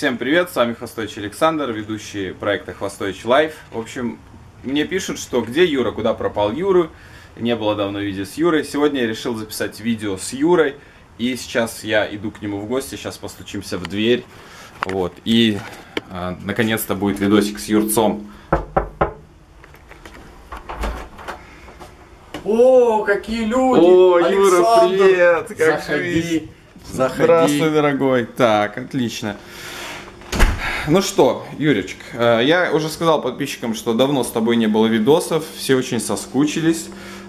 Всем привет, с вами Хвостович Александр, ведущий проекта Хвостович Life. В общем, мне пишут, что где Юра, куда пропал Юра, не было давно видео с Юрой. Сегодня я решил записать видео с Юрой, и сейчас я иду к нему в гости, сейчас постучимся в дверь, вот, и э, наконец-то будет видосик с Юрцом. О, какие люди! О, Юра, Александр! привет! Как Заходи, жизнь? заходи. Здравствуй, дорогой. Так, отлично. Ну что, Юричек, э, я уже сказал подписчикам, что давно с тобой не было видосов, все очень соскучились,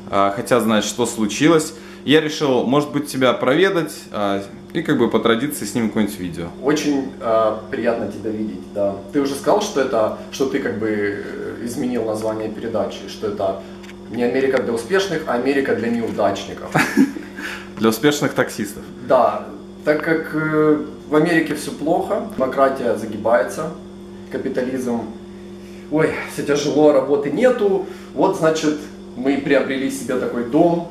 э, хотят знать, что случилось. Я решил, может быть, тебя проведать э, и как бы по традиции снимем какое-нибудь видео. Очень э, приятно тебя видеть, да. Ты уже сказал, что это, что ты как бы изменил название передачи, что это не Америка для успешных, а Америка для неудачников. Для успешных таксистов. Да, так как в Америке все плохо, демократия загибается, капитализм, ой, все тяжело, работы нету, вот значит мы приобрели себе такой дом,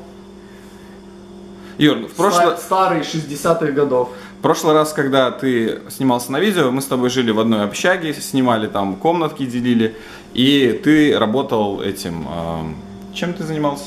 Юр, в прошлый, ста- старый 60-х годов. в прошлый раз, когда ты снимался на видео, мы с тобой жили в одной общаге, снимали там комнатки, делили, и ты работал этим... эм, чем ты занимался?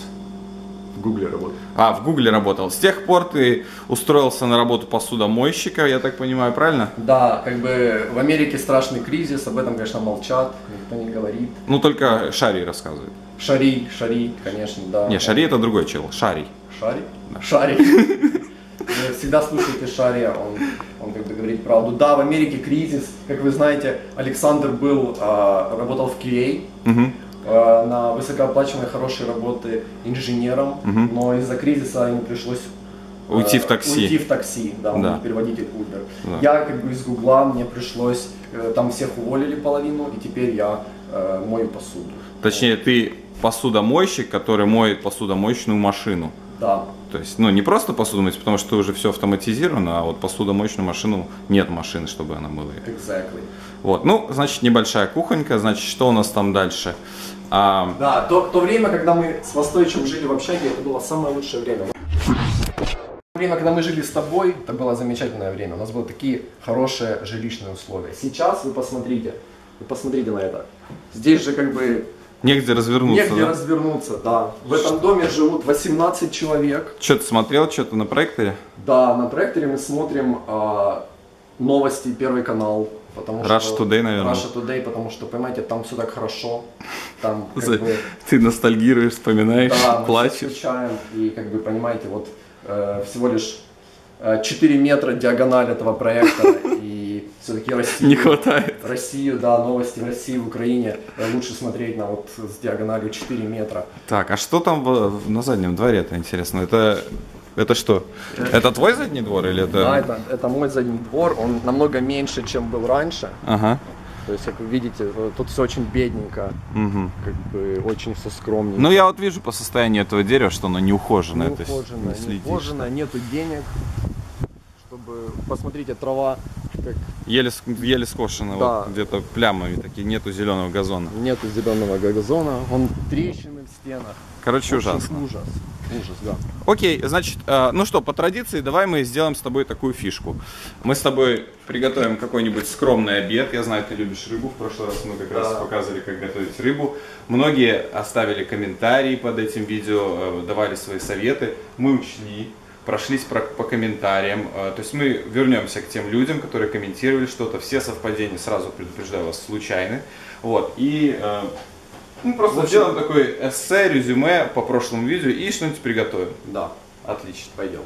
В Гугле работаю. А, в Гугле работал. С тех пор ты устроился на работу посудомойщика, я так понимаю, правильно? Да, как бы в Америке страшный кризис, об этом, конечно, молчат, никто не говорит. Ну, только Шари рассказывает. Шари, Шари, конечно, да. Не, Шари это другой чел, Шари. Шари? Шари. Вы Всегда слушайте Шария, он, он как бы говорит правду. Да, в Америке кризис, как вы знаете, Александр был, а, работал в QA, Мгм. А, на высокооплачиваемой хорошей работы инженером, Мгм. но из-за кризиса ему пришлось э, Уйти в такси. Уйти в такси, да, он Да. переводитель Uber. Да. Я как бы из Гугла, мне пришлось, э, там всех уволили половину, и теперь я э, мою посуду. Точнее, ты посудомойщик, который моет посудомоечную машину. Да, То есть, ну, не просто посуду мыть, потому что уже все автоматизировано, а вот посудомоечную машину нет машины, чтобы она мыла ее. exactly. Вот, ну, значит, небольшая кухонька, значит, что у нас там дальше? А, Да, то, то время, когда мы с Восточем жили в общаге, это было самое лучшее время. Время, когда мы жили с тобой, это было замечательное время. У нас были такие хорошие жилищные условия. Сейчас вы посмотрите, вы посмотрите на это. Здесь же как бы негде развернуться, негде да? развернуться, да. В этом доме живут 18 человек. Что ты смотрел, что-то на проекторе? Да, на проекторе мы смотрим а, новости, Первый канал. Потому Russia что, Today, наверное. Russia Today, потому что, понимаете, там все так хорошо. Там За- бы... Ты ностальгируешь, вспоминаешь, Да, плачешь. и как бы понимаете, вот э, всего лишь э, 4 метра диагональ этого проекта, и все-таки Россию, Не хватает. Россию, да, новости в России, в Украине э, лучше смотреть на вот с диагональю 4 метра. Так, а что там в- на заднем дворе-то интересно? Это, это что? Это твой задний двор или это? Да, это, это мой задний двор, он намного меньше, чем был раньше. Ага. То есть, как вы видите, э, тут все очень бедненько, Мгм. как бы очень все скромненько. Ну я вот вижу по состоянию этого дерева, что оно неухоженное. Неухоженное, не следишь. неухоженное, нету денег, чтобы, посмотрите, трава, как Еле, еле скошено, Да. вот где-то плямами такие, нету зеленого газона. Нету зеленого газона, он трещины в стенах. Короче, ужасно. Ужас. Ужас, да. Окей, значит, э, ну что, по традиции, давай мы сделаем с тобой такую фишку. Мы с тобой приготовим какой-нибудь скромный обед. Я знаю, ты любишь рыбу. В прошлый раз мы как раз Да. показывали, как готовить рыбу. Многие оставили комментарии под этим видео, э, давали свои советы. Мы учли, прошлись про- по комментариям. Э, То есть мы вернемся к тем людям, которые комментировали что-то. Все совпадения, сразу предупреждаю вас, случайны. Вот, и ну, просто общем- сделаем такой эссе, резюме по прошлому видео и что-нибудь приготовим. Да, Отлично. пойдем.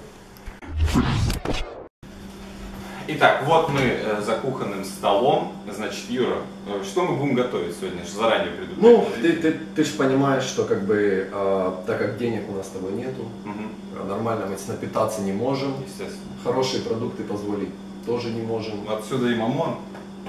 Итак, вот мы э, за кухонным столом. Значит, Юра, э, что мы будем готовить сегодня? Ж Заранее предупредил. Ну, ты, ты, ты же понимаешь, что как бы, э, так как денег у нас с тобой нету, э, нормально мы напитаться не можем, Естественно. хорошие продукты позволить тоже не можем. Отсюда и мамон.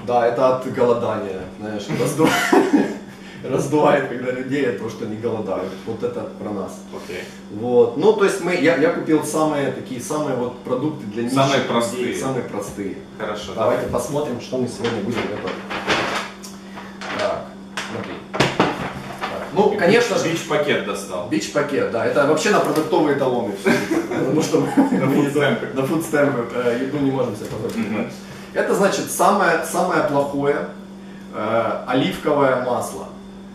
Да, это от голодания, знаешь, раздувает, раздувает, когда людей от того, что они голодают. Вот это про нас. Окей. Вот. Ну, то есть мы, я, я купил самые такие, самые вот продукты для нищих Самые людей, простые. самые простые. Хорошо. Давайте посмотрим, что мы сегодня будем готовить. Так, смотри. Так, Ну, конечно же, Бич-пакет достал. бич-пакет, да, это вообще на продуктовые талоны. Потому что мы На фудстемпы. э, еду не можем себе позволить. Это значит самое, самое плохое э, оливковое масло.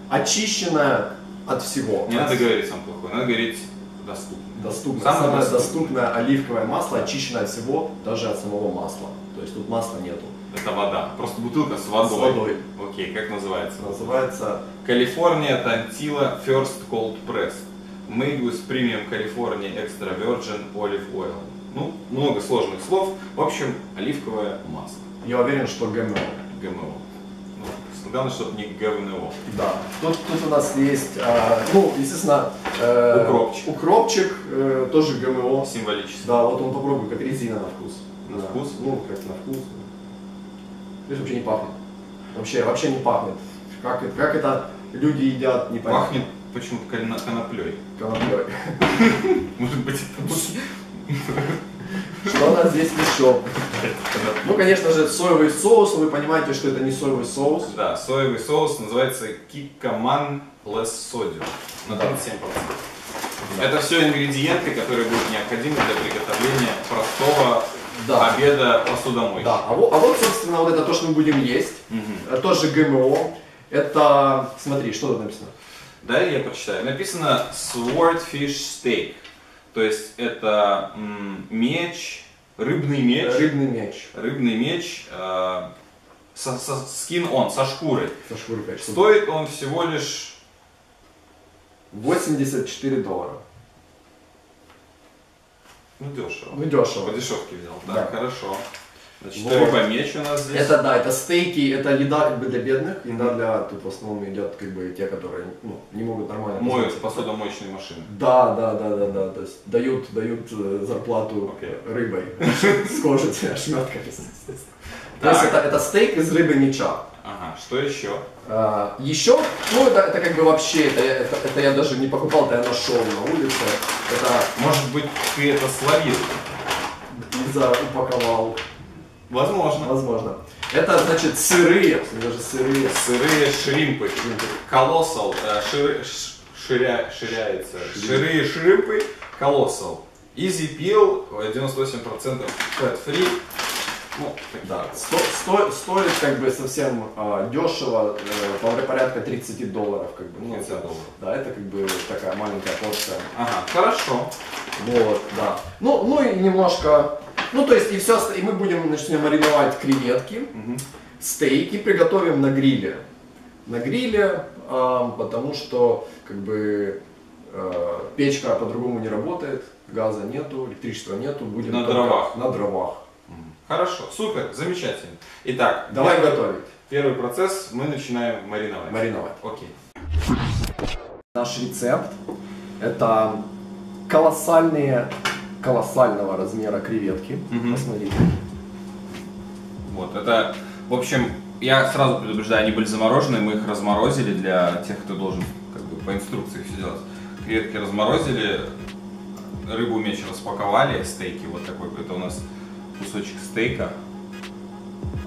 Очищенное от всего. Не От- надо говорить сам плохой, надо говорить доступно. Доступное. Самое Самое, доступное. доступное оливковое масло, очищенное от всего, даже от самого масла. То есть тут масла нету. Это вода. Просто бутылка с водой. С водой. Окей, как называется? Называется Калифорния Тантила First Cold Press. With Premium California Extra Virgin Olive Oil. Ну, много сложных слов. В общем, оливковое масло. Я уверен, что ГМО. ГМО. Главное, чтобы не ГМО. Да. Тут, тут у нас есть, а, ну, естественно, э, Укропчик. укропчик, э, тоже ГМО. Символически. Да, вот он попробуй, как резина на вкус. На Да. вкус? Ну, как на вкус. Здесь вообще не пахнет. Вообще, вообще не пахнет. Как, это- как это люди едят, не понятно. Пахнет почему-то коно- коноплей. Коноплей. Может быть, это Что у нас здесь еще? Ну, конечно же, соевый соус. Вы понимаете, что это не соевый соус. Да, соевый соус называется Kikkoman Less Sodium на 37%. Это все ингредиенты, которые будут необходимы для приготовления простого Да. обеда посудомойки. Да, а вот, а вот, собственно, вот это то, что мы будем есть. Мгм. Это тоже ГМО. Это, смотри, что тут написано? Далее я прочитаю. Написано Swordfish Steak. То есть это меч, рыбный меч, Рыбный меч. рыбный меч, э, со, со- скин он, со шкурой. Со шкурой, конечно. Стоит он всего лишь 84 доллара. Ну, дешево. Ну, дешево. По дешевке взял. Да, Да. хорошо. Значит, Вот. меч у нас здесь. Это да, это стейки, это еда как бы для бедных, еда для, тут в основном едят как бы те, которые ну, не могут нормально Моют посудомоечные машины. Да, да, да, да, да, то есть дают, дают э, зарплату Окей. рыбой с кожи, ошметками. То есть это, это стейк из рыбы меча. Ага, что еще? А, еще, ну это, это как бы вообще, это, это, это я даже не покупал, это я нашел на улице. Это Может быть, ты это словил? Лиза упаковал, Возможно. возможно. Это значит сырые, даже сырые. Сырые шримпы. Колоссал. э, ширя- ширяется. Ширые шримпы. Колоссал. Easy peel. э, 98% fat free. Ну, Да, сто- сто- стоит как бы совсем а, дешево, э, по- порядка 30 долларов, как бы. ну, 30 это- долларов. Да, это как бы такая маленькая порция. Ага, хорошо. Вот, да. Ну, ну и немножко, ну то есть и все, и мы будем начнем мариновать креветки, Мгм. стейки приготовим на гриле. На гриле, а, потому что как бы э, печка по-другому не работает, газа нету, электричества нету, будем На дровах. На дровах. Хорошо, супер, замечательно. Итак, Давай первый- готовить, Первый процесс мы начинаем мариновать. мариновать. Окей. Наш рецепт это колоссальные, колоссального размера креветки. Мгм. Посмотрите. Вот, это, в общем, я сразу предупреждаю, они были заморожены, мы их разморозили для тех, кто должен как бы по инструкции все делать. Креветки разморозили, рыбу меч распаковали, стейки, вот такой, это у нас кусочек стейка.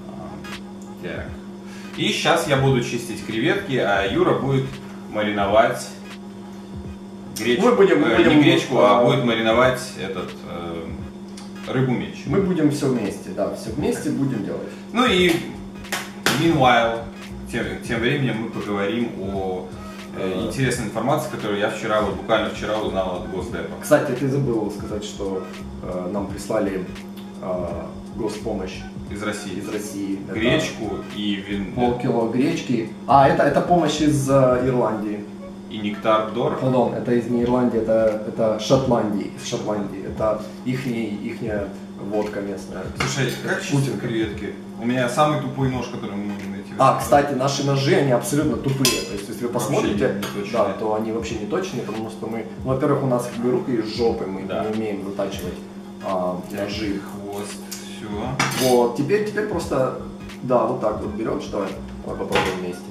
А, Так. И сейчас я буду чистить креветки, а Юра будет мариновать гречку. Мы будем- мы Э, будем, не гречку, а э, будет мариновать этот э, рыбу меч. Мы будем все вместе, да, все вместе будем делать. Ну и meanwhile, тем, тем временем мы поговорим о э, интересной информации, которую я вчера, вот буквально вчера узнал от Госдепа. Кстати, ты забыл сказать, что э, нам прислали э, госпомощь Из России. из России. Это Гречку и вин... Полкило гречки. А, это, это помощь из э, Ирландии. И нектар Дор. Пардон, это из не Ирландии, это, это Шотландии. Из Шотландии. Это ихний, ихняя водка местная. Слушай, как чистят креветки? У меня самый тупой нож, который мы можем найти. А, кстати, наши ножи, они абсолютно тупые. То есть, если вы посмотрите, да, то они вообще не точные, потому что мы, ну, во-первых, у нас как бы руки из жопы, мы Да. не умеем затачивать а, ножи. Хвост, все. Вот, теперь, теперь просто, да, вот так вот берешь, давай, давай попробуем вместе.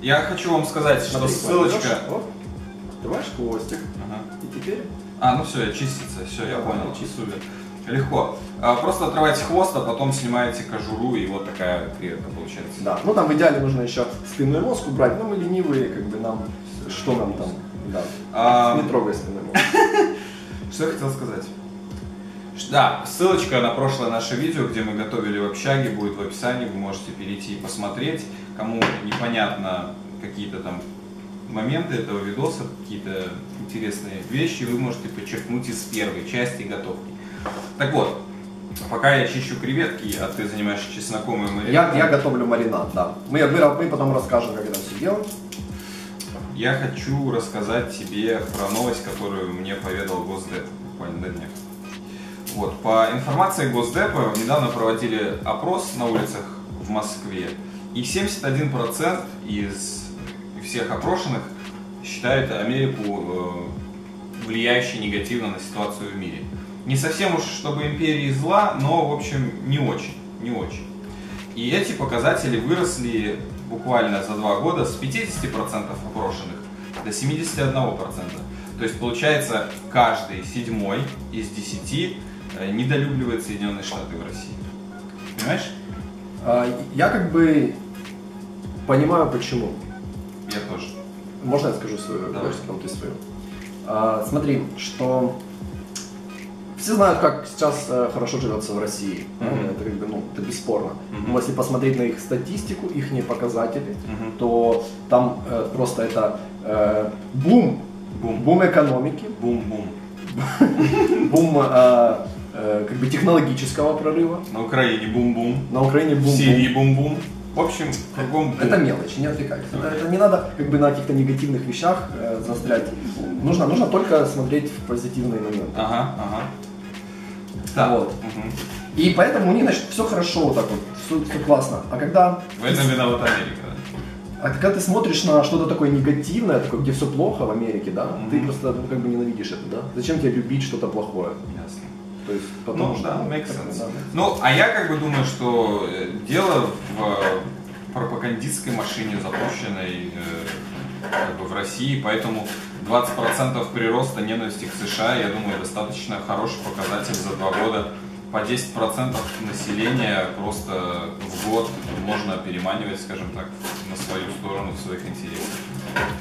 Я хочу вам сказать, что Смотри, ссылочка... берешь, оп, Открываешь хвостик, Ага. и теперь А, ну все, чистится, все, я Да, понял, чистится. супер. Легко. А, просто отрываете хвост, а потом снимаете кожуру, и вот такая креветка получается. Да, ну там в идеале нужно еще спинной мозг убрать, но мы ленивые, как бы нам, что нам там, да. А, Не трогай спинной мозг. Что я хотел сказать? Да, ссылочка на прошлое наше видео, где мы готовили в общаге, будет в описании, вы можете перейти и посмотреть. Кому непонятно какие-то там моменты этого видоса, какие-то интересные вещи, вы можете подчеркнуть из первой части готовки. Так вот, пока я чищу креветки, а ты занимаешься чесноком и маринадом. Я, я готовлю маринад, да. Мы, мы, мы потом расскажем, как это все делать. Я хочу рассказать тебе про новость, которую мне поведал Госдеп буквально на днях. Вот, по информации Госдепа, недавно проводили опрос на улицах в Москве, и 71% из всех опрошенных считают Америку э, влияющей негативно на ситуацию в мире. Не совсем уж, чтобы империи зла, но, в общем, не очень, не очень. И эти показатели выросли буквально за два года с 50% опрошенных до 71%. То есть, получается, каждый седьмой из десяти э, недолюбливает Соединенные Штаты в России. Понимаешь? А, Я как бы понимаю, почему. Я тоже. Можно я скажу свою Давай. версию, потом ты свою? А, смотри, что все знают, как сейчас э, хорошо живется в России. Мгм. Это как бы, ну, это бесспорно. Мгм. Но если посмотреть на их статистику, их показатели, Мгм. то там э, просто это э, бум, Бум. бум экономики, Бум-бум. бум э, как бы технологического прорыва. На Украине бум-бум. На Украине В бум. Сирии бум-бум. В общем, кругом бум. Это мелочь, не отвлекайся. Это, это не надо как бы на каких-то негативных вещах э, заострять. Нужно, нужно только смотреть в позитивные моменты. Ага, ага. Так. Вот. Мгм. И поэтому у них, значит, все хорошо вот так вот, все, классно. А когда, В этом виновата Америка. да? а когда ты смотришь на что-то такое негативное, такое, где все плохо в Америке, да, Мгм. ты просто ну, как бы ненавидишь это, да? Зачем тебе любить что-то плохое? Ясно. То есть Ну, потому что... да, make sense. да. Ну, а я как бы думаю, что э, дело в э, пропагандистской машине, запущенной э, как бы в России, поэтому 20% прироста ненависти к США, я думаю, достаточно хороший показатель за два года. По 10% населения просто в год можно переманивать, скажем так, на свою сторону в своих интересах.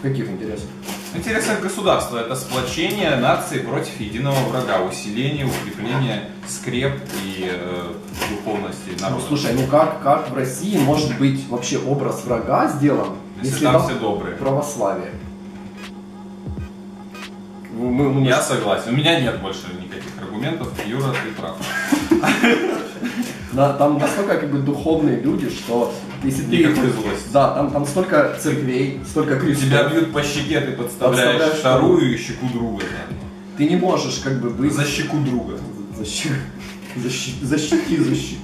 Каких интересов? В интересах государства это сплочение нации против единого врага, усиление, укрепление скреп и э, духовности Ну, народа. слушай, ну как, как в России может быть вообще образ врага сделан, Если там все добрые. православие? Ну, Мы, мы- Я согласен. У меня нет больше никаких аргументов. Юра, ты прав. Да, там настолько как бы духовные люди, что если ты... Никакой злости. Да, там, там столько церквей, столько крестов. Тебя бьют по щеке, ты подставляешь Подставляешь вторую щеку друга. Ты не можешь как бы да. быть... За щеку друга. Защи... Защи... Защити, защити.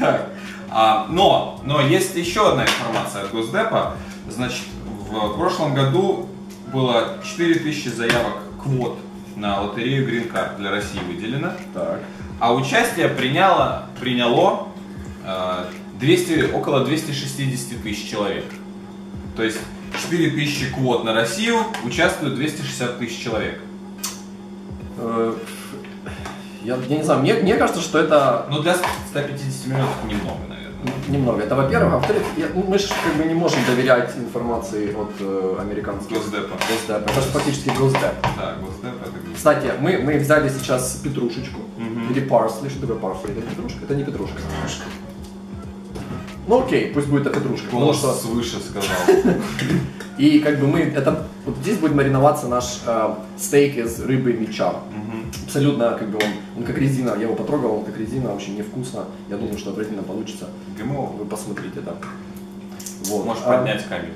Так. А, но, но есть еще одна информация от Госдепа. Значит, в прошлом году было 4000 заявок квот на лотерею Green Card для России выделено. Так. А участие приняло, приняло э, 200, около 260 тысяч человек. То есть 4 тысячи квот на Россию, участвуют 260 тысяч человек. Э, Я, я не знаю, мне, мне кажется, что это Ну для 150 миллионов немного, наверное. Немного. Это во-первых. А во-вторых, ну, мы же как бы не можем доверять информации от э, американских Госдепа. Госдеп. Это же фактически Госдеп. Да, Госдеп это. Кстати, мы, мы взяли сейчас петрушечку. Мгм. Или парсли. Что такое парсли? Это петрушка? Это не петрушка. Ну окей, пусть будет петрушка. Потому Голос что свыше сказал. И как бы мы, это, вот здесь будет мариноваться наш э, стейк из рыбы меча. Мгм. Абсолютно, как бы он, он как резина, я его потрогал, он как резина, очень невкусно. Я думаю, что отвратительно получится. ГМО. Вы посмотрите, да. Вот. Можешь А, поднять камеру.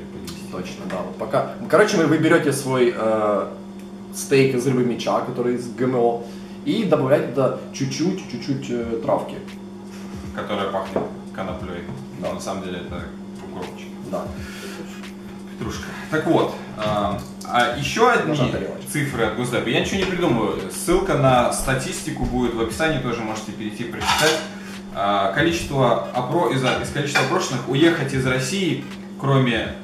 Точно, да. Вот пока. Короче, вы берете свой э, стейк из рыбы меча, который из ГМО, и добавляете туда чуть-чуть, чуть-чуть э, травки. Которая пахнет коноплей. Да. Но на самом деле это укропчик. Да. Петрушка. Так вот, а, а еще одни цифры от Госдепа. Я ничего не придумываю. Ссылка на статистику будет в описании, тоже можете перейти прочитать. А, Количество опро... из, из количества опрошенных уехать из России, кроме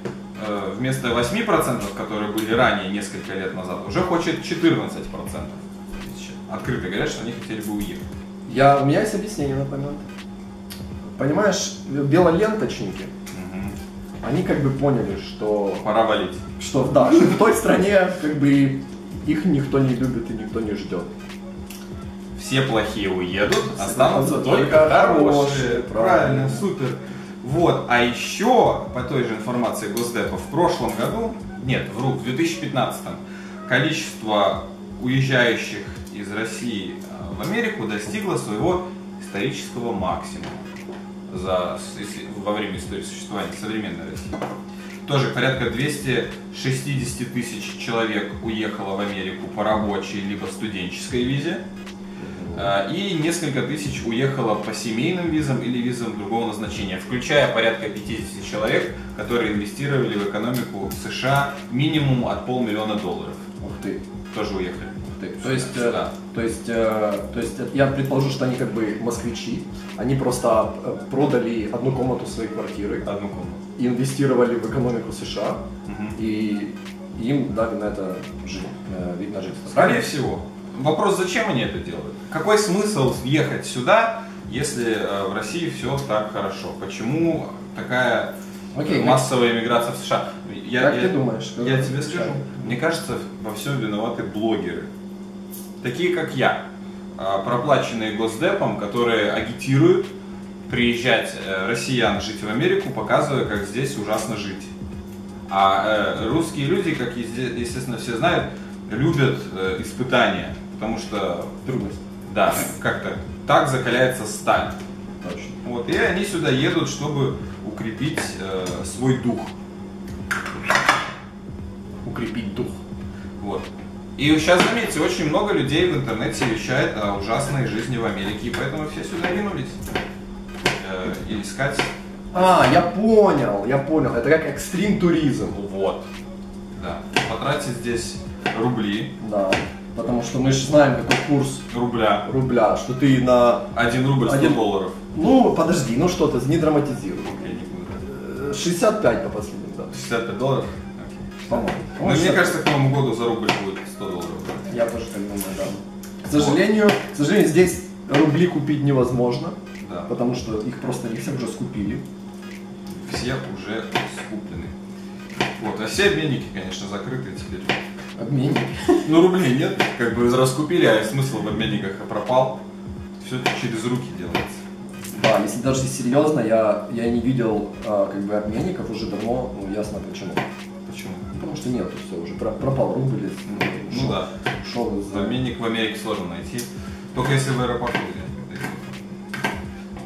э, вместо 8%, которые были ранее, несколько лет назад, уже хочет 14%. Открыто говорят, что они хотели бы уехать. Я, у меня есть объяснение на этот момент. Понимаешь, белоленточники, Мгм. они как бы поняли, что Пора валить. что да, что в той стране как бы их никто не любит и никто не ждет. все плохие уедут, останутся только хорошие. Правильно, супер. Вот, а еще, по той же информации Госдепа, в прошлом году, нет, вру, в 2015 количество уезжающих из России э, в Америку достигло своего исторического максимума за, во время истории существования современной России. Тоже порядка 260 тысяч человек уехало в Америку по рабочей либо студенческой визе. Э, И несколько тысяч уехало по семейным визам или визам другого назначения, включая порядка 50 человек, которые инвестировали в экономику США минимум от полмиллиона долларов. Ух ты. Тоже уехали. Ты. То есть, э, Сюда. то есть, э, то есть, э, я предположу, что они как бы москвичи. Они просто э, продали одну комнату своей квартиры, Одну комнату. инвестировали в экономику США Мгм. и им дали на это жить, э, вид на жительство. Скорее всего. Вопрос, зачем они это делают? Какой смысл ехать сюда, если э, в России все так хорошо? Почему такая Окей, э, массовая иммиграция в США? Я, Как я- ты думаешь? Я тебе скажу, мне кажется, во всем виноваты блогеры. Такие как я, а, проплаченные Госдепом, которые агитируют приезжать э, россиян жить в Америку, показывая, как здесь ужасно жить. А э, русские люди, как есте- естественно все знают, любят э, испытания, потому что, Трудность. да, как-то так закаляется сталь. Точно. Вот, и они сюда едут, чтобы укрепить э, свой дух. Укрепить дух. Вот. И сейчас, заметьте, очень много людей в интернете вещает о ужасной жизни в Америке, и поэтому все сюда ринулись. Э, и искать. А, я понял, я понял. Это как экстрим туризм. Вот. Да. Потратить здесь рубли, Да. Потому что мы же знаем, какой курс рубля. рубля, что ты на... Один рубль 100 Один- долларов. Ну, подожди, ну что ты, не драматизируй. Я не буду. Э, 65 по последним данным. 65 долларов? Окей. По-моему. Ну, мне кажется, к Новому году за рубль будет 100 долларов. Я тоже так думаю, да. К сожалению, к сожалению, здесь рубли купить невозможно, Да. потому что их просто не все уже скупили. Все уже скуплены. Вот. А все обменники, конечно, закрыты теперь. Обменники. Ну, рублей нет, как бы раскупили, а смысл в обменниках пропал. Все через руки делается. Да, если даже серьезно, я, я не видел а, как бы обменников уже давно, ну ясно почему. Потому что нету, все, уже про- пропал рубль. Ну ушел- да. Ушел из... Обменник в Америке сложно найти. Только если в аэропорту где-нибудь.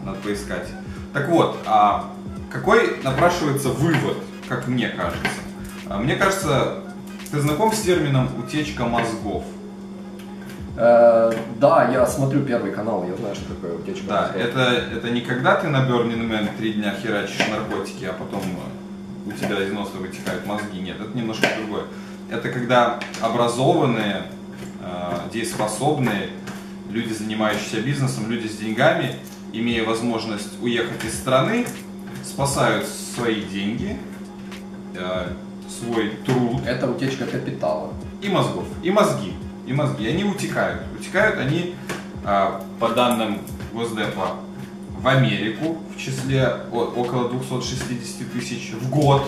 Надо поискать. Так вот, а какой напрашивается вывод, как мне кажется? А, Мне кажется, ты знаком с термином утечка мозгов? Э, да, я смотрю первый канал, я знаю, что такое утечка. Да, мозгов. это, это не когда ты на Burning Man три дня херачишь наркотики, а потом э, у тебя из носа вытекают мозги. Нет, это немножко другое. Это когда образованные, э, дееспособные, люди, занимающиеся бизнесом, люди с деньгами, имея возможность уехать из страны, спасают свои деньги, э, свой труд, Это утечка капитала. и мозгов, и мозги, и мозги. Они утекают. Утекают они, а, по данным Госдепа, в Америку в числе около 260 тысяч в год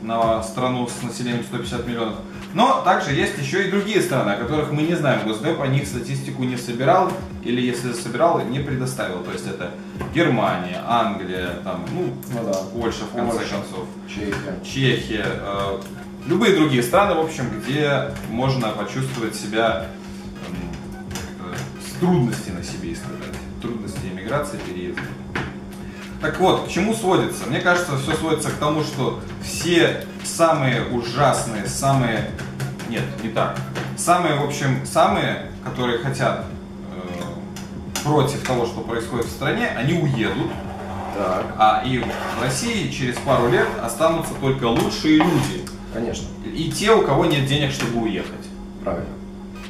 на страну с населением 150 миллионов. Но также есть еще и другие страны, о которых мы не знаем. Госдеп о них статистику не собирал или если собирал, не предоставил. То есть это Германия, Англия, там, ну, Ну да. Польша в конце Польша. концов. Чехия. Чехия, э, любые другие страны, в общем, где можно почувствовать себя с трудности на себе испытать, иммиграции, переезда. Так вот, к чему сводится? Мне кажется, все сводится к тому, что все самые ужасные, самые... Нет, не так. Самые, в общем, самые, которые хотят э, против того, что происходит в стране, они уедут, Так, а и в России через пару лет останутся только лучшие люди. конечно, И те, у кого нет денег, чтобы уехать. правильно,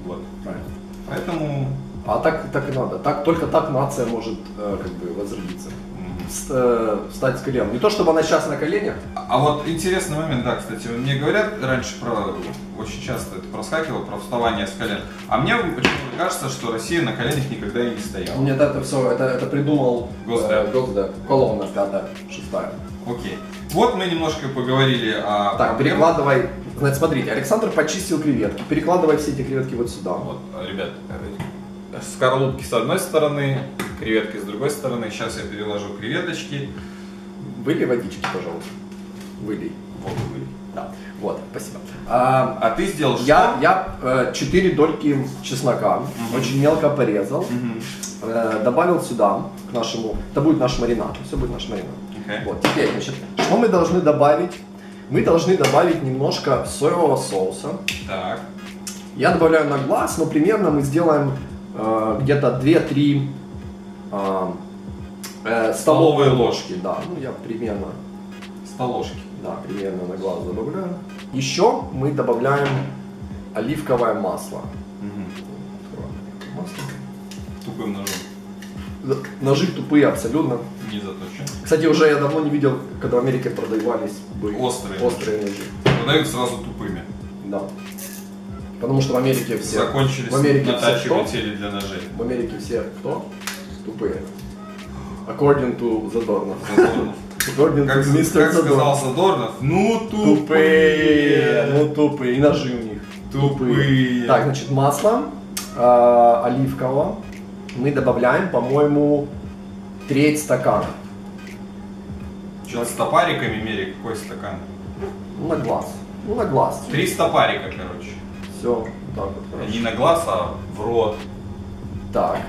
Вот. правильно. Поэтому А так, так и надо. Так, только так нация может э, как бы возродиться. С- э, встать с колен. Не то, чтобы она сейчас на коленях. А а вот интересный момент, да, кстати, мне говорят раньше про, очень часто это проскакивало, про вставание с колен. А мне почему-то кажется, что Россия на коленях никогда и не стояла. Нет, это все, это, это придумал Госдеп. э, Госдеп. Колонна пятая, шестая. Окей. Вот мы немножко поговорили о Так, проблемах. перекладывай. Значит, смотрите, Александр почистил креветки. Перекладывай все эти креветки вот сюда. Вот, ребят, скорлупки с одной стороны, креветки с другой стороны. Сейчас я переложу креветочки. Вылей водички, пожалуйста. Вылей. Воду вылей. Да. Вот, спасибо. А, А ты сделал я, что? я э, 4 дольки чеснока очень мелко порезал, э, добавил сюда к нашему, это будет наш маринад, все будет наш маринад. Окей. Вот, теперь, значит, что мы должны добавить? Мы должны добавить немножко соевого соуса. Так. Я добавляю на глаз, но примерно мы сделаем э, где-то 2-3 э, э, столовые ложки. Да, ну я примерно, Столожки. да, примерно на глаз добавляю. Еще мы добавляем оливковое масло. Мгм. Масло. Тупым ножом. Ножи тупые абсолютно. Не заточен. Кстати, уже я давно не видел, когда в Америке продавались бы Острые. острые ножи. Продают сразу тупыми. Да. Потому что в Америке все... Закончились в Америке все кто? для ножей. В Америке все кто? Тупые. According to Задорнов. Задорнов. According Как, Mr. как сказал Задорнов. Задорнов, ну Тупые. тупые. Ну тупые. И ножи у них. Тупые. Так, значит, масло э, оливкового мы добавляем, по-моему, треть стакана. Что с топариками мери, какой стакан? Ну, на глаз. Ну, на глаз. Три стопарика, короче. Все, вот так вот. хорошо. Не на глаз, а в рот. Так.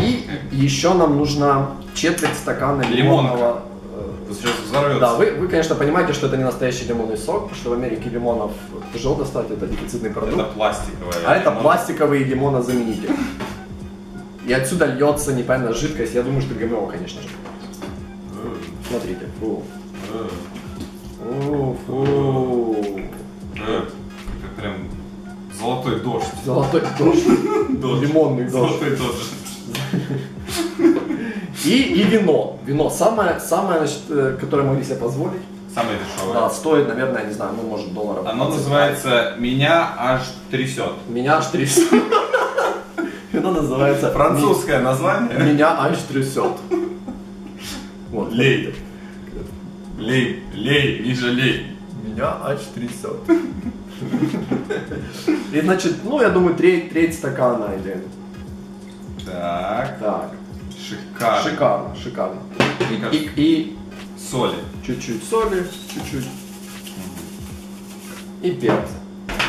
И еще нам нужно четверть стакана Лимонка. лимонного. э, Тут сейчас взорвется. Да, вы, вы, конечно, понимаете, что это не настоящий лимонный сок, потому что в Америке лимонов тяжело достать, это дефицитный продукт. Это пластиковая. а это лимон. пластиковый лимонозаменитель. И отсюда льется непонятная жидкость. Я думаю, что ГМО, конечно же. Смотрите. Фу. Э, Фу, фу. Золотой дождь. Золотой дождь. Лимонный дождь. Золотой дождь. И, и вино. Вино. Самое, самое значит, э, которое могли себе позволить. Самое дешевое. Да, стоит, наверное, не знаю, ну, может, долларов. Оно 20. называется «Меня аж трясет». Меня аж трясет. Вино называется Французское название. Меня аж трясет. Вот. Лей. Лей, лей, не жалей. Меня аж трясет. И значит, ну я думаю, треть, треть стакана или. Так, Так. шикарно. Шикарно, шикарно. Мне И, и соли. чуть-чуть соли, чуть-чуть. И перца.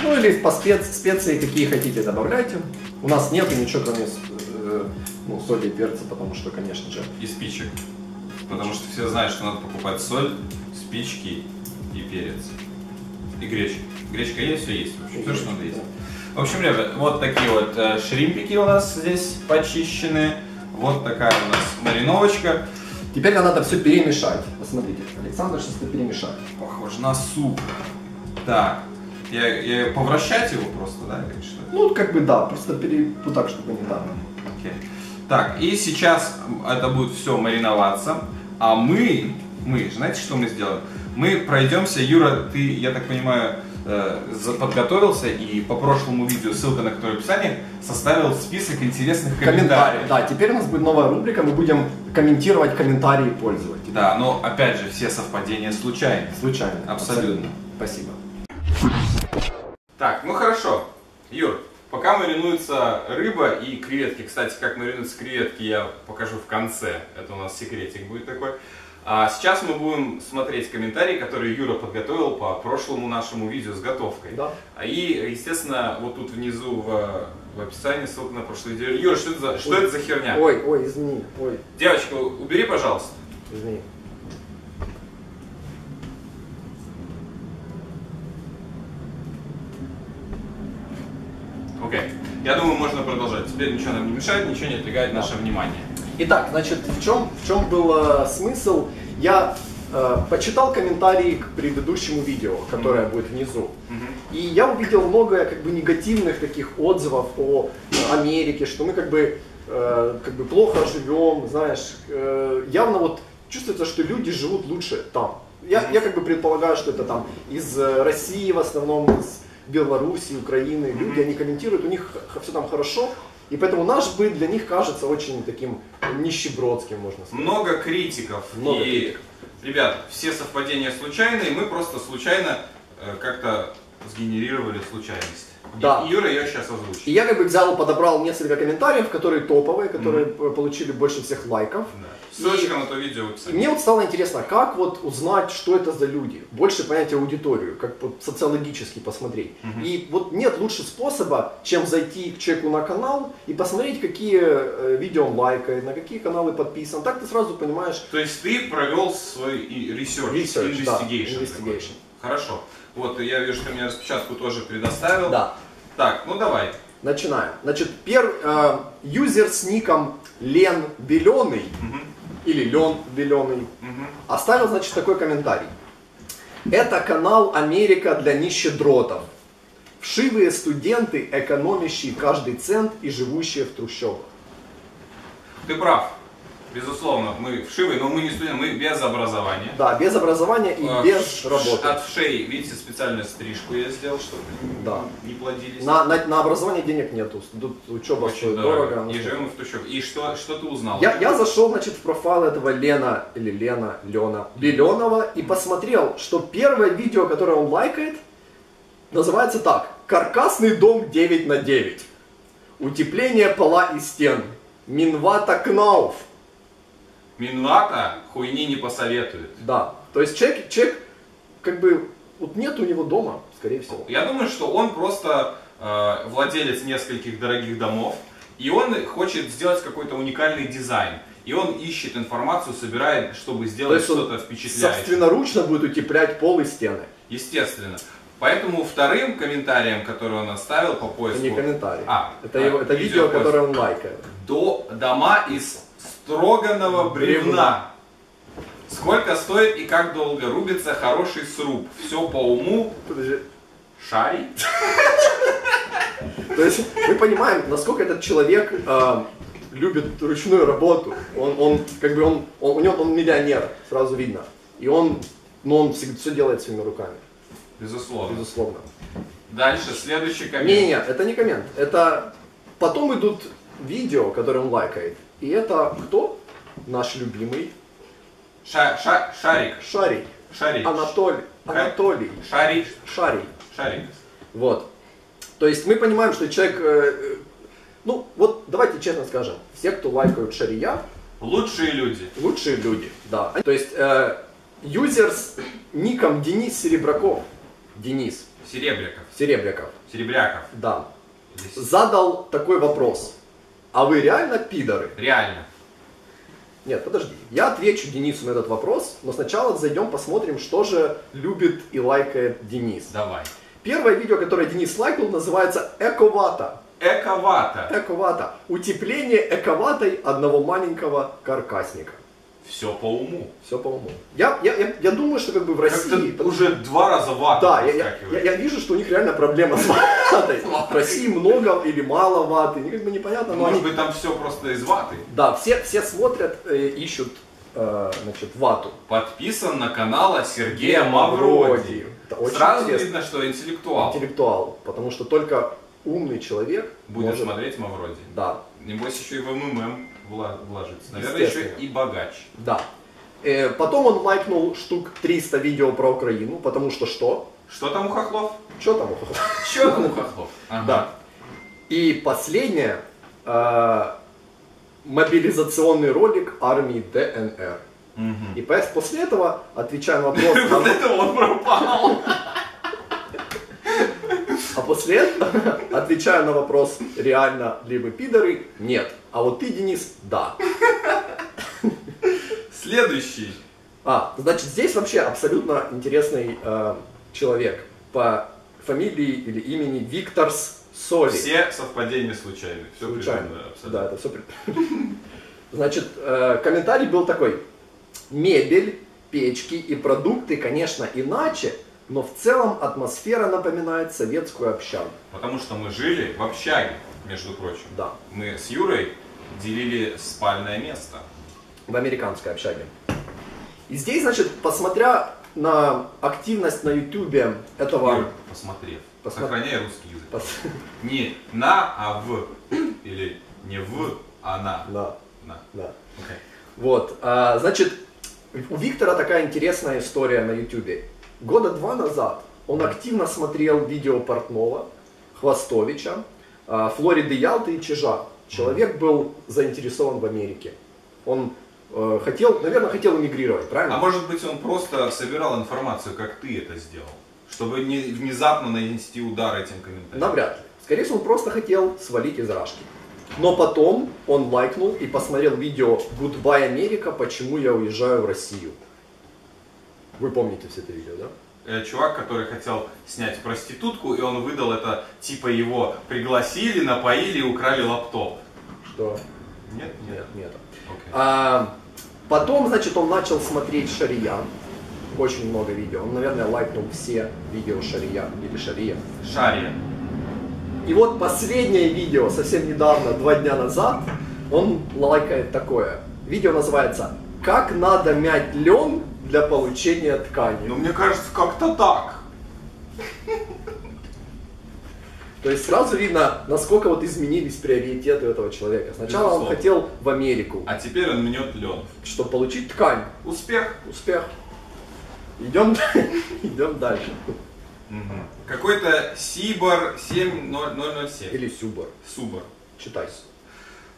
Ну или по спец, специи какие хотите добавляйте. У нас нету ничего кроме э, ну, соли и перца, потому что, конечно же, И спичек. Потому что все знают, что надо покупать соль, спички и перец. И гречка. Гречка есть, все есть. В общем, все, что надо есть. В общем, ребят, вот такие вот э, шримпики у нас здесь почищены. Вот такая у нас мариновочка. Теперь нам надо все перемешать. Посмотрите, Александр сейчас перемешает. Похоже на суп. Так. Я, я повращать его просто, да, или что? Ну, как бы да, просто пере... вот так, чтобы не так. Окей. Так, и сейчас это будет все мариноваться, а мы, мы, знаете, что мы сделаем? Мы пройдемся, Юра, ты, я так понимаю, э, подготовился и по прошлому видео, ссылка на которое в описании, составил список интересных комментариев. Да, теперь у нас будет новая рубрика, мы будем комментировать комментарии пользователей. Да, но опять же, все совпадения случайны. Случайно. Абсолютно. Спасибо. Так, ну хорошо. Юр, пока маринуется рыба и креветки, кстати, как маринуются креветки, я покажу в конце. Это у нас секретик будет такой. А сейчас мы будем смотреть комментарии, которые Юра подготовил по прошлому нашему видео с готовкой. Да. А И, естественно, вот тут внизу в, в описании ссылка на прошлое видео. Юра, что это за, что это за херня? Ой, ой, извини, ой, Девочка, убери, пожалуйста. извини. Окей. Я думаю, можно продолжать. Теперь ничего нам не мешает, ничего не отвлекает наше внимание. Итак, значит, в чем, в чем был э, смысл? Я э, почитал комментарии к предыдущему видео, которое будет внизу. И я увидел много как бы негативных таких отзывов о э, Америке, что мы как бы, э, как бы плохо живем, знаешь. Э, явно вот чувствуется, что люди живут лучше там. Я, я как бы предполагаю, что это там из э, России в основном, из Белоруссии, Украины. Люди, они комментируют, у них все там хорошо. И поэтому наш быт для них кажется очень таким нищебродским, можно сказать. Много критиков. Много и, критиков. ребят, все совпадения случайные, мы просто случайно э, как-то сгенерировали случайность. Да. И Юра ее сейчас озвучит. И я как бы взял, подобрал несколько комментариев, которые топовые, которые п- получили больше всех лайков. Да. Ссылочка на то видео в И описании. мне вот стало интересно, как вот узнать, что это за люди, больше понять аудиторию, как вот социологически посмотреть. И вот нет лучше способа, чем зайти к человеку на канал и посмотреть, какие э, видео он лайкает, на какие каналы подписан. Так ты сразу понимаешь, То есть ты провел свой и- research, Research, да, investigation. investigation. такой. Хорошо. Вот я вижу, ты мне распечатку тоже предоставил. да, Так, ну давай. начинаем. Значит, первый юзер с ником Лен Беленый или Лен Беленый Мгм. оставил, значит, такой комментарий. Это канал Америка для нищедротов. Вшивые студенты, экономящие каждый цент и живущие в трущобах. Ты прав. Безусловно, мы вшивы, но мы не студенты, мы без образования. Да, без образования и А, без работы. От вшей, видите, специальную стрижку я сделал, чтобы Да. не плодились. На, на, на образование денег нету. Тут учеба Очень стоит дорого. дорого. ну И что. живем в тущобе. И что, что ты узнал? Я, я зашел, значит, в профайл этого Лена, или Лена, Лена, Беленова и посмотрел, что первое видео, которое он лайкает, называется так. Каркасный дом 9 на 9. Утепление пола и стен. Минвата Кнауф. Минвата хуйни не посоветует. Да. То есть человек, человек как бы, вот нет у него дома, скорее всего. Я думаю, что он просто э, владелец нескольких дорогих домов, и он хочет сделать какой-то уникальный дизайн. И он ищет информацию, собирает, чтобы То сделать что-то впечатляющее. собственноручно будет утеплять пол и стены. Естественно. Поэтому вторым комментарием, который он оставил по Это поиску, не комментарий. А, это а, его, это видео, видео которое он лайкает. до дома из строганного бревна. Сколько стоит и как долго рубится хороший сруб? Все по уму. Подожди. Шарий? То есть мы понимаем, насколько этот человек э, любит ручную работу. Он, он как бы он, он, у него он миллионер, сразу видно. И он, ну, он все делает своими руками, Безусловно. безусловно. Дальше, следующий Не, коммент. не, не, это не коммент. Это потом идут видео, которые он лайкает. И это кто? Наш любимый Ша- ша- шарик. Шарий. Шарик. Анатолий. Анатолий. Шарик. Шарий. Шарик. Вот. То есть мы понимаем, что человек, э, э, ну вот давайте честно скажем, все, кто лайкают Шария, Лучшие люди. лучшие люди, да. То есть э, юзер с ником Денис Серебряков, Денис Серебряков. Серебряков, Серебряков. да, Здесь. задал такой вопрос. А вы реально пидоры? Реально. Нет, подожди. Я отвечу Денису на этот вопрос, но сначала зайдем посмотрим, что же любит и лайкает Денис. Давай. Первое видео, которое Денис лайкнул, называется «Эковата». Эковата. Эковата. Утепление эковатой одного маленького каркасника. Все по уму. Все по уму. Я, я, я, я думаю, что как бы в России... Как-то уже два раза вата Да, я, я, я- вижу, что у них реально проблема с ватой. В России много или мало ваты, не как бы непонятно, но Может они... быть там все просто из ваты. Да, все, все смотрят, э, ищут э, значит, вату. Подписан на канал Сергея Мавроди. Это очень Сразу интересно. видно, что интеллектуал Интеллектуал, потому что только умный человек будет может... смотреть Мавроди. Да, Небось еще и в МММ вложится. Наверное, еще и богач. да. Э, потом он лайкнул штук 300 видео про Украину, потому что что? Что там у хохлов? Что там? Что там у хохлов? Ага. Да. И последнее, э, мобилизационный ролик армии ДНР. Мгм. И пос- после этого, отвечая на вопрос, Вот это он пропал. а отвечая на вопрос, реально ли вы пидоры, нет. А вот ты, Денис, да. Следующий. А, значит, здесь вообще абсолютно интересный э, человек по фамилии или имени Викторс Соли. Все совпадения случайны. Все Случайно. придумано Да, это все. Значит, э, комментарий был такой. Мебель, печки и продукты, конечно, иначе, но в целом атмосфера напоминает советскую общагу. Потому что мы жили в общаге, между прочим. Да, Мы с Юрой делили спальное место. в американской общаге. И здесь, значит, посмотря на активность на ютубе этого... Юр, посмотрев. Посмо- Сохраняй русский язык. пос- Не на, а в. Или не в, а на. Да, На. да. Окей. Вот, а, значит, у Виктора такая интересная история на ютубе. Года два назад он активно смотрел видео Портнова, Хвостовича, а, Флориды Ялты и Чижа. Человек был заинтересован в Америке. Он э, хотел, наверное, хотел эмигрировать, правильно? А может быть он просто собирал информацию, как ты это сделал? Чтобы не внезапно нанести удар этим комментариям? Навряд ли. Скорее всего, он просто хотел свалить из Рашки. Но потом он лайкнул и посмотрел видео «Goodbye, Америка. Почему я уезжаю в Россию». Вы помните все это видео, да? Э, чувак, который хотел снять проститутку, и он выдал это, типа его пригласили, напоили и украли лаптоп. Что? Нет? Нет, нет. Окей. А, потом, значит, он начал смотреть Шария. Очень много видео. Он, наверное, лайкнул все видео Шария или Шария. Шария. И вот последнее видео, совсем недавно, два дня назад, он лайкает такое. Видео называется «Как надо мять лен для получения ткани». Ну, мне кажется, как-то так. То есть сразу видно, насколько вот изменились приоритеты этого человека. Сначала он Безусловно. хотел в Америку, А теперь он мнет лен. чтобы получить ткань. Успех. Успех. Идем, идем дальше. Мгм. Какой-то Сибор 7007. Или Сюбар. Субор. Читай.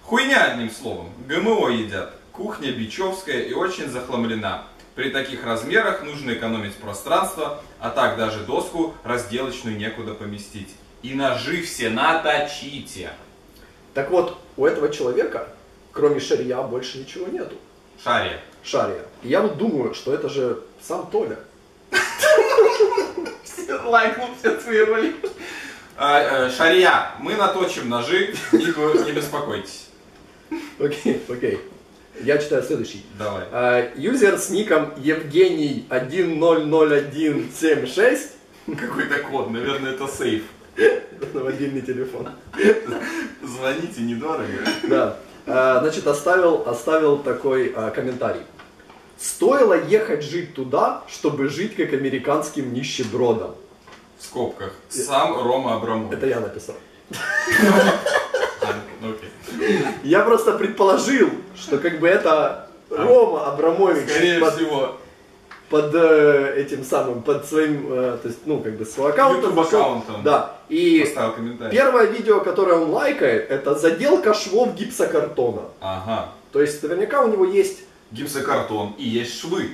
Хуйня, одним словом. ГМО едят. Кухня бичевская и очень захламлена. При таких размерах нужно экономить пространство, а так даже доску разделочную некуда поместить. И ножи все наточите. Так вот, у этого человека, кроме шария, больше ничего нету. Шария. Шария. И я вот думаю, что это же сам Толя. Лайкнул все твои. А, э, Шария, мы наточим ножи, не беспокойтесь. Окей, окей. Я читаю следующий. Давай. А, Юзер с ником Евгений 100176 Какой-то код, наверное, это сейф. на мобильный телефон. Звоните недорого. Да. А, Значит, оставил, оставил такой а, комментарий. Стоило ехать жить туда, чтобы жить как американским нищебродом. В скобках. Сам Рома Абрамович. Это я написал. А. Я просто предположил, что как бы это Рома Абрамович Скорее под, всего, под, э, этим самым, под своим, э, то есть, ну, как бы свой аккаунт. YouTube аккаунтом. Да. И первое видео, которое он лайкает, это заделка швов гипсокартона. Ага. То есть наверняка у него есть, Гипсокартон и есть швы.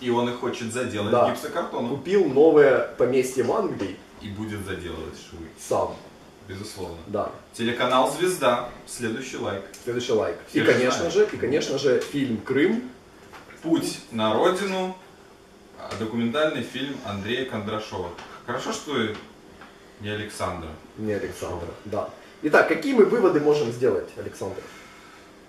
И он их хочет заделать Да. гипсокартоном. купил новое поместье в Англии И будет заделывать швы. сам. Безусловно. Да. Телеканал «Звезда». Следующий лайк. Следующий лайк. И, Все же конечно знают. же, и, конечно же, фильм «Крым». Путь на родину. а, Документальный фильм Андрея Кондрашова. Хорошо, что не Александра. Не Александра. Да. Итак, какие мы выводы можем сделать, Александр?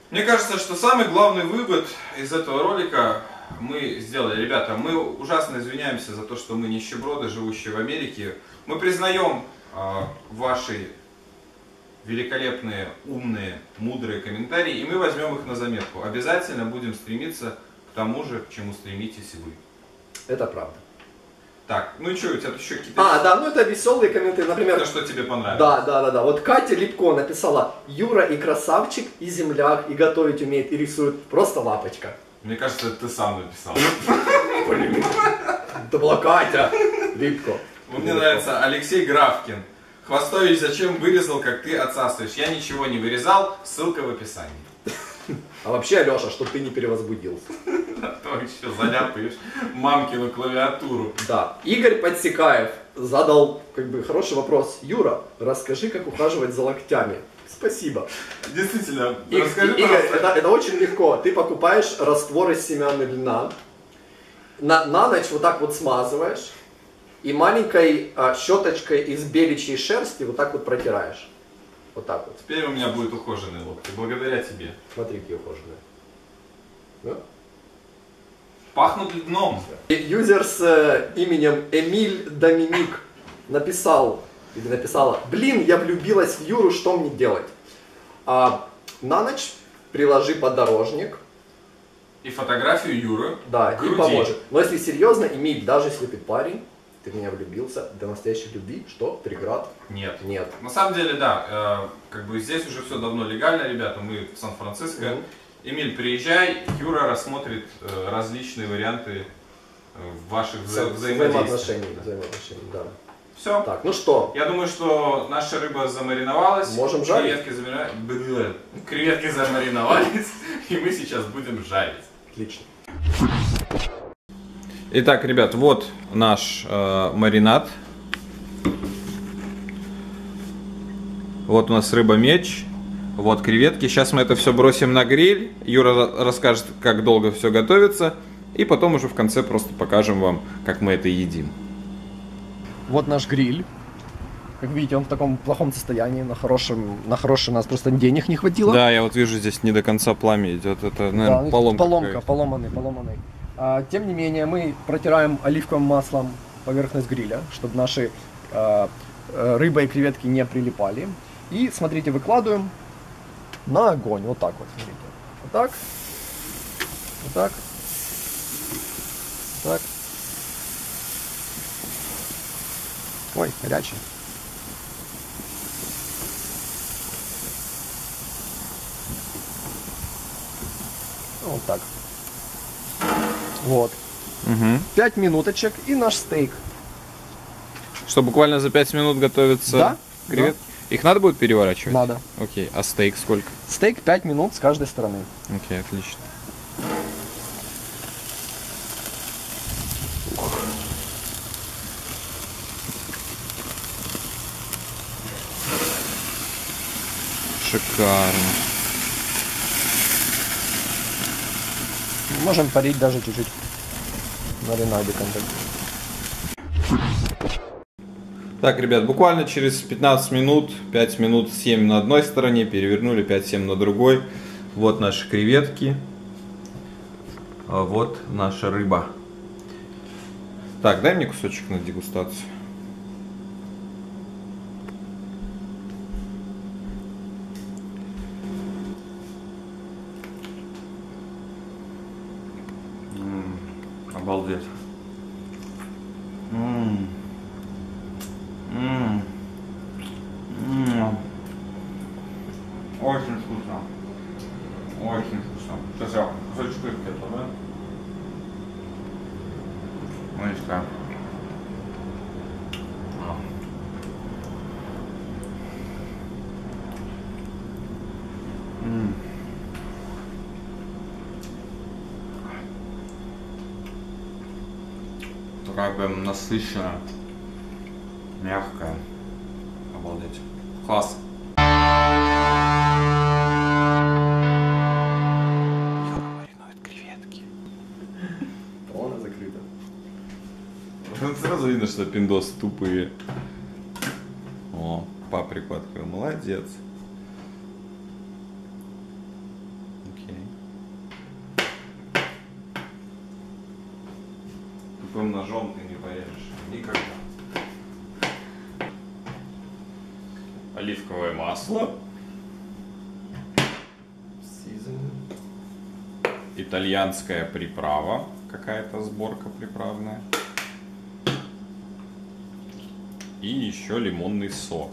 Мне кажется, что самый главный вывод из этого ролика мы сделали. Ребята, мы ужасно извиняемся за то, что мы нищеброды, живущие в Америке. Мы признаем ваши великолепные, умные, мудрые комментарии, и мы возьмем их на заметку. Обязательно будем стремиться к тому же, к чему стремитесь вы. Это правда. Так, ну и что, у тебя тут еще какие-то... А, да, ну это веселые комменты, например, Это что тебе понравилось? Да, да, да, да. Вот Катя Липко написала, Юра и красавчик, и земляк, и готовить умеет, и рисует. Просто лапочка. Мне кажется, это ты сам написал. Это была Катя Липко. Ну, Мне нравится Алексей Графкин. Хвостович, зачем вырезал, как ты отсасываешь? Я ничего не вырезал, ссылка в описании. А вообще, Алеша, чтоб ты не перевозбудился. А то еще заляпаешь мамкину клавиатуру. Да. Игорь Подсекаев задал как бы хороший вопрос. Юра, расскажи, как ухаживать за локтями. Спасибо. Действительно, И- расскажи, Игорь, пожалуйста. это, это очень легко. Ты покупаешь раствор из семян льна, на, на ночь вот так вот смазываешь, и маленькой а, щеточкой из беличьей шерсти вот так вот протираешь. Вот так вот. Теперь у меня будет ухоженный локти, благодаря тебе. Смотри, какие ухоженные. Да? Пахнут дном. И Юзер с э, именем Эмиль Доминик написал, или написала, блин, я влюбилась в Юру, что мне делать? А, на ночь приложи подорожник, И фотографию Юры. да, и поможет. Но если серьезно, Эмиль, даже если ты парень, ты в меня влюбился, до настоящей любви, что, преград? Нет. Нет. На самом деле, да, э, как бы здесь уже все давно легально, ребята, мы в Сан-Франциско. Мгм. Эмиль, приезжай, Юра рассмотрит э, различные варианты э, ваших вза- Вза- взаимодействий. Взаимоотношений, Да. взаимоотношений, да. Все. Так, ну что, Я думаю, что наша рыба замариновалась. Можем жарить? Креветки, замарина- Бля. Креветки замариновались, и мы сейчас будем жарить. отлично. Итак, ребят, вот наш э, маринад. Вот у нас рыба-меч. Вот креветки. Сейчас мы это все бросим на гриль. Юра ра- расскажет, как долго все готовится. И потом уже в конце просто покажем вам, как мы это едим. Вот наш гриль. Как видите, он в таком плохом состоянии, на хорошем, на хороший у нас просто денег не хватило. Да, я вот вижу, здесь не до конца пламя идет. Это, Да, наверное, ну, поломка. поломка, какая-то. поломанный, поломанный. А, тем не менее, мы протираем оливковым маслом поверхность гриля, чтобы наши а, э, рыба и креветки не прилипали. И, смотрите, выкладываем на огонь. Вот так вот, смотрите. Вот так. Вот так. Вот так. Ой, горячий. Вот так. Вот. Мгм. Пять минуточек и наш стейк. Что, буквально за 5 минут готовится Да, креветки? Их надо будет переворачивать? Надо. Окей, а стейк сколько? Стейк 5 минут с каждой стороны. Окей, отлично. Шикарно. Можем парить даже чуть-чуть маринадиком. Так, ребят, буквально через 15 минут, 5 минут 7 на одной стороне, перевернули 5-7 на другой. Вот наши креветки. А вот наша рыба. Так, дай мне кусочек на дегустацию. М, Обалдеть. М. М. М. Очень вкусно. Очень вкусно. Сейчас я кусочек рыбки оторву. Мышка. М. Такая прям насыщенная, мягкая. Обалдеть. Класс. Что пиндосы тупые. О, паприку открыл. Молодец. Окей. Тупым ножом ты не порежешь. Никогда. Оливковое масло. Итальянская приправа. Какая-то сборка приправная. И еще лимонный сок.